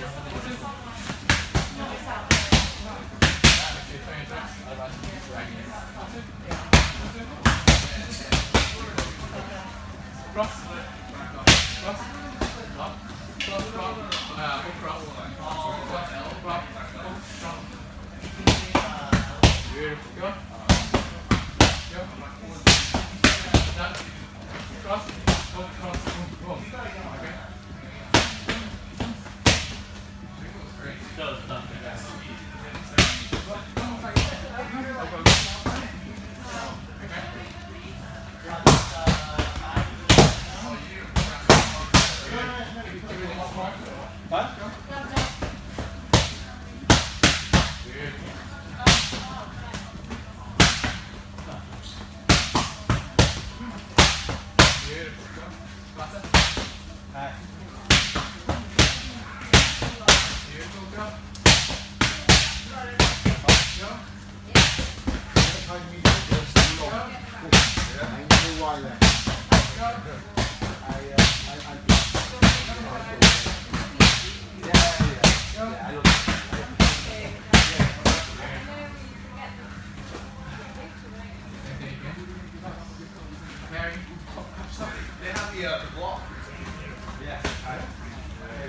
Beautiful. Go. Go. Beautiful go cross it beautiful go go Mary They have the, uh, block. Yeah.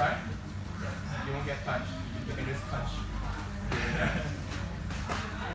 try? You won't get punched. You can just punch.